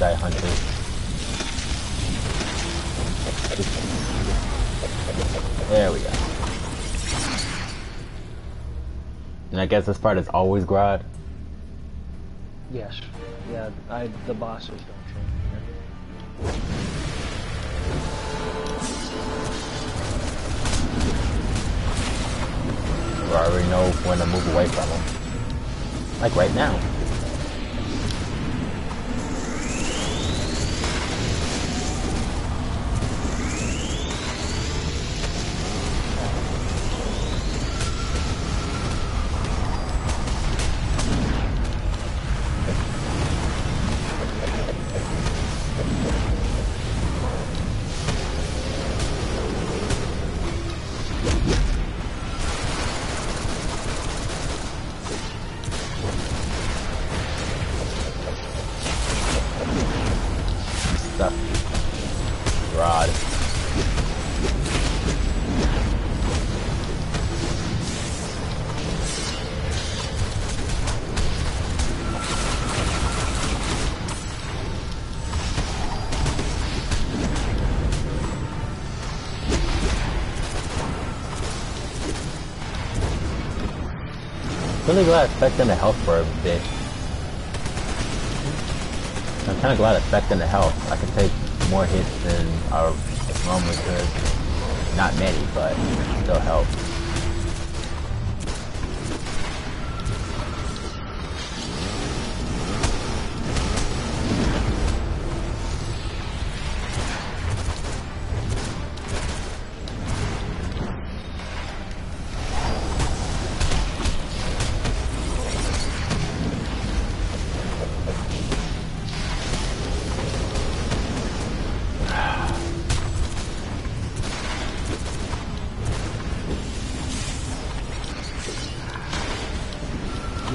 hunters. There we go. And I guess this part is always Grodd? Yes. Yeah, I the bosses don't change. I already know when to move away from them. Like right now. Really glad I spec the health for a bit. I'm kind of glad I spec the health. I can take more hits than I normally could. Not many, but still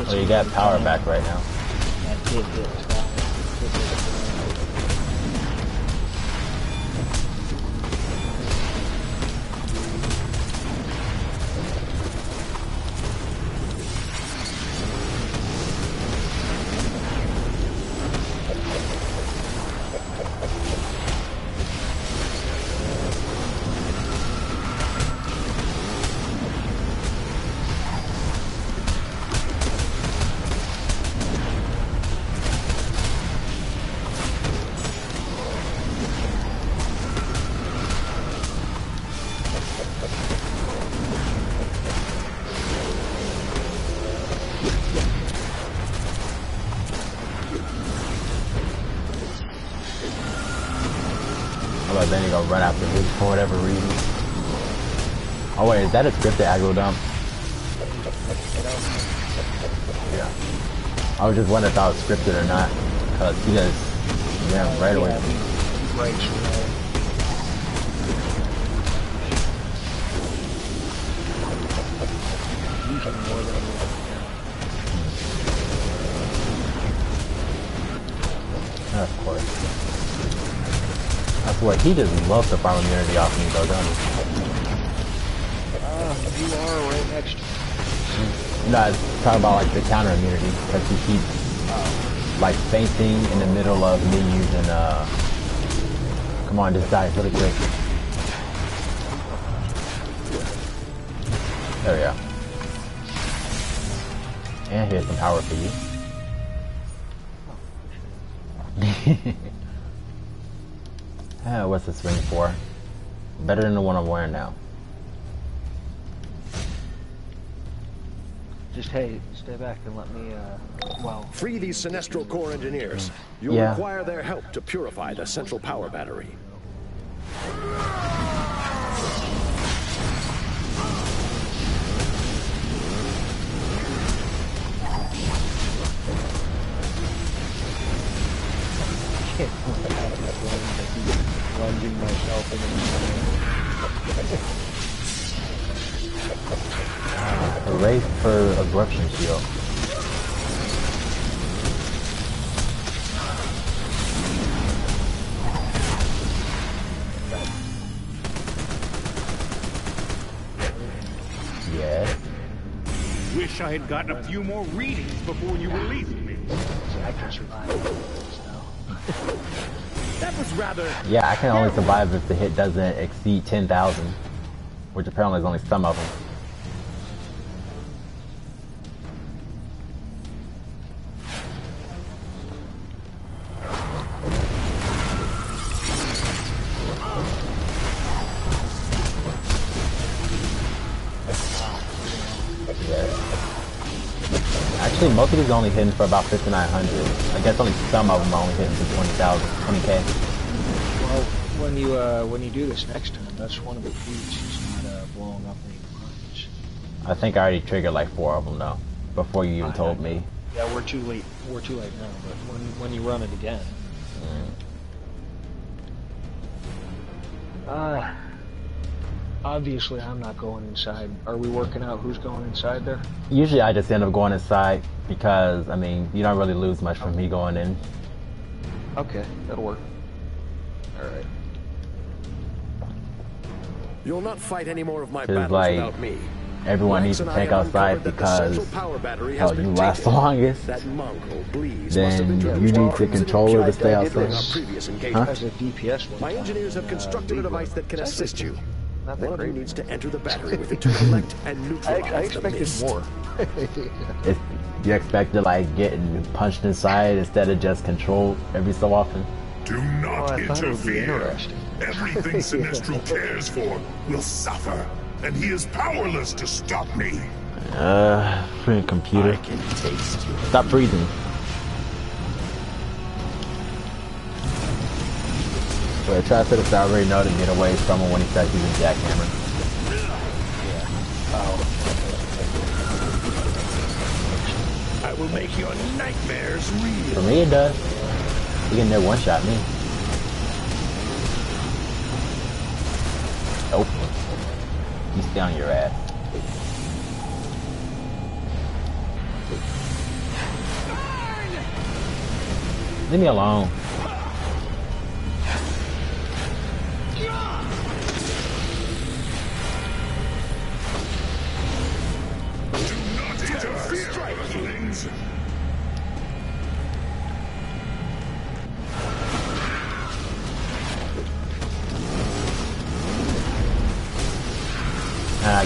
help. you got power back right now. Run after his for whatever reason. Oh wait, is that a scripted aggro dump? Yeah. I was just wondering if I was scripted or not. Cause he just, yeah, right away. Right. Swear, he just loves to farm immunity off me though, don't he? Uh, you are right next to me. No, I was talking about like the counter immunity, because he keeps uh, like fainting in the middle of me using, uh, come on, just die really quick. There we go. And here's some power for you. Yeah, what's this ring for? Better than the one I'm wearing now. Just hey, stay back and let me, uh, well... Free these Sinestro Corps engineers. You'll yeah. require their help to purify the central power battery. Plunging myself into the Hooray for Abruption Shield. Yes. Wish I had gotten a few more readings before you released me. I can survive this now. That was rather... Yeah, I can only survive if the hit doesn't exceed 10,000. Which apparently is only some of them. Actually, most of these are only hitting for about 5,900. I guess only some of them are only hitting for 20,000, 20k. Well, when you uh, when you do this next time, that's one of the keys. Is not uh, blowing up any mines. I think I already triggered like four of them though, before you even told me. Yeah, we're too late. We're too late now. But when when you run it again. Mm. Uh, obviously, I'm not going inside. Are we working out who's going inside there? Usually I just end up going inside because, I mean, you don't really lose much from me going in. Okay, that'll work. Alright. You'll not fight any more of my It's battles like- without me. Everyone Rex needs to and I tank outside uncovered that the because central power battery has oh, been you last the longest. That mongrel Bleez Then you need in the cruising controller to and stay jagged in outside. our previous engagement. As DPS My engineers have uh, constructed a device that can It's assist you. Not that One of you needs to enter the battery with it to collect and I, neutralize I the expected mist. more. It's, you expect to like getting punched inside instead of just control every so often. Do Oh, not I thought it would be interfere. Everything Sinestro cares for will suffer, and he is powerless to stop me. Uh, freaking computer. I can taste you. Stop breathing. But try to set I already know to get away from him when he starts using jackhammer. Yeah. Oh. I will make your nightmares real. For me it does. He can never one shot me. Nope. He's down your ass. Leave me alone.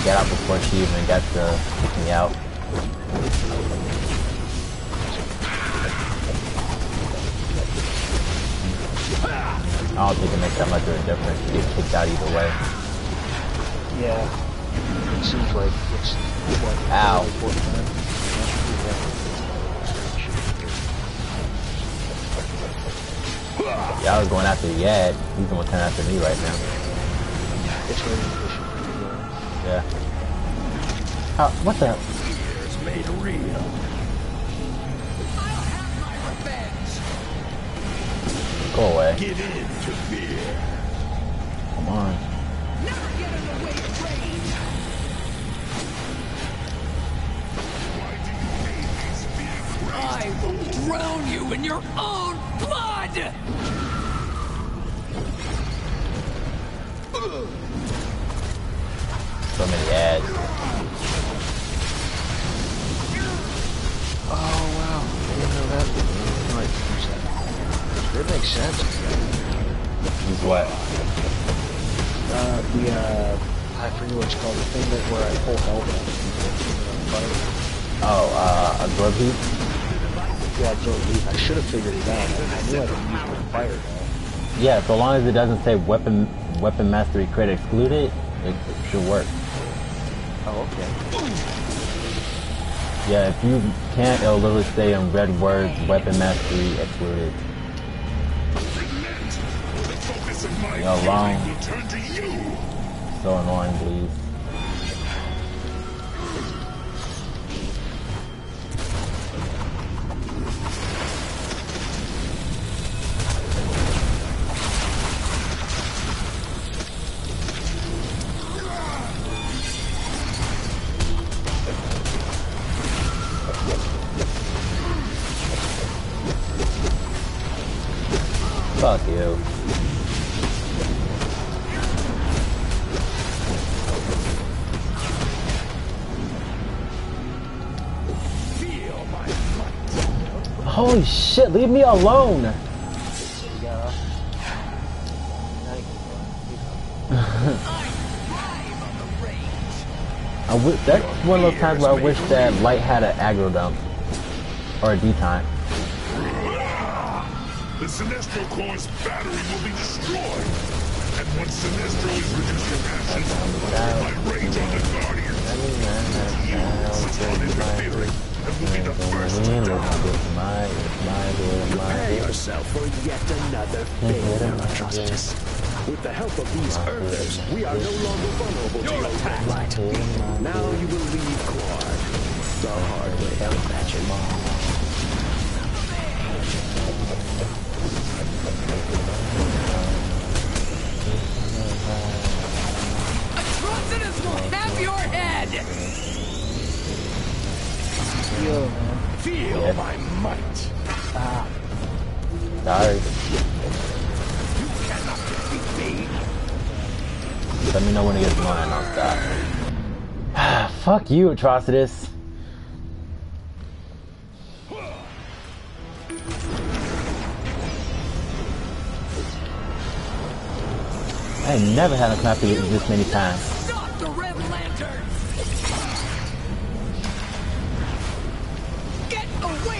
I out before she even got to kick me out. I don't think it makes that much of a difference to get kicked out either way. Yeah. It seems like it's what Ow. third or. Yeah, I was going after the Yad. He's the one coming after me right now. It's very efficient. Yeah. How, what the? Made real. Go away. Give in to fear. Come on. Why do you hate these fear I will drown you in your own It makes sense. Use what? Uh, the uh, I forget what it's called. The thing that where I pull health out. Oh, uh, glove heat? Yeah, absorb heat. I should have figured it out. I knew I could use it with fireball. Yeah, so long as it doesn't say weapon weapon mastery crit excluded, it should work. Oh, okay. Yeah, if you can't, it'll literally say in red words, weapon mastery excluded. Focus of my You're wrong. fury will turn to you. So annoying, please. Fuck you. Holy shit, leave me alone! Yeah. I w that's one of those times where I wish that Light had an aggro dump. Or a D-time. The Sinestro Corps' battery will be destroyed. And once Sinestro is reduced to ashes, my rage on the Guardian. You, upon interfering, and will be the first to die. Prepare yourself for yet another failure, Atrocitus. With the help of these Earthers, we are no longer vulnerable to your attack. Now you will leave Qward. The hard way, I imagine. Atrocitus will have your head! Yo, man. Feel Yeah. my might. Ah. Sorry. Let me know when it gets mine, I'll stop. Ah, fuck you, Atrocitus. I never had a clap this many times.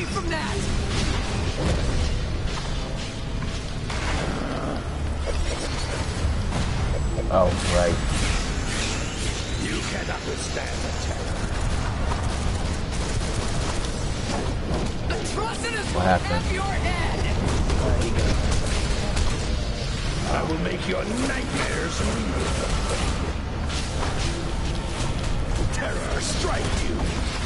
From that! Oh, right. You cannot withstand the terror. Atrocitus will What happened? have your head! I will make your nightmares real. Terror strike you.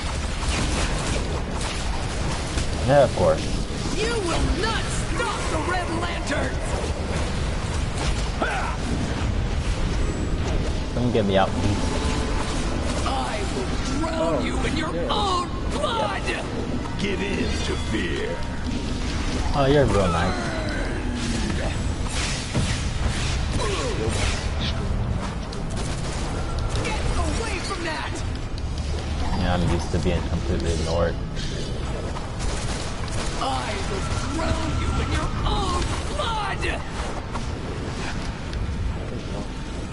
Yeah, of course. You will not stop the Red Lantern! Don't get me out. I will drown you in your oh, own blood! Give in to fear. Oh, you're real nice. Get away from that! Yeah, I'm used to being completely ignored. Drown you in your own blood!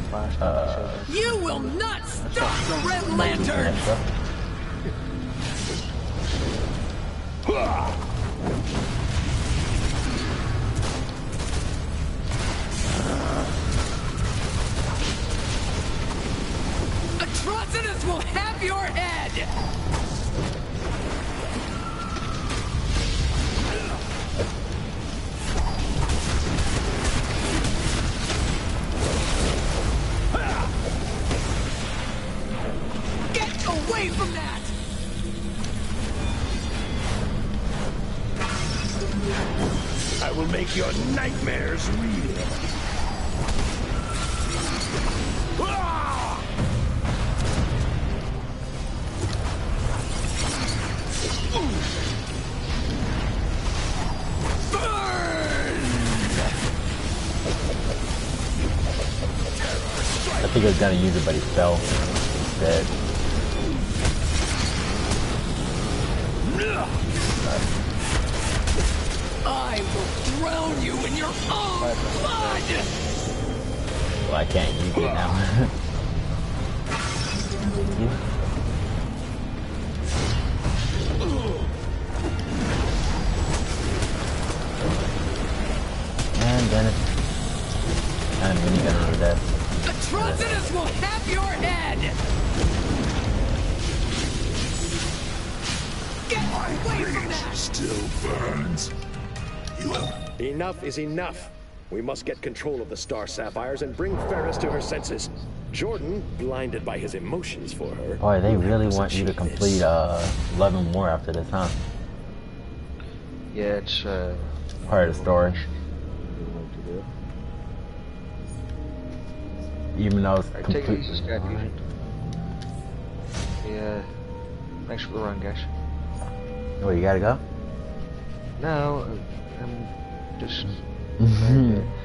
Flash. You will not stop the Red Lantern! Think I was gonna use it, but he fell instead. I will drown you in your own blood! Well, I can't use it now. Enough is enough. We must get control of the Star Sapphires and bring Ferris to her senses. Jordan, blinded by his emotions for her. Boy, they really want you to complete uh 11 more after this, huh? Yeah, it's uh. Part of the story. what to. Even though it's Alright, take it complete. easy, Scott Fusion. Yeah. Thanks for the run, guys. Oh, you gotta go? No, Just. Mhm.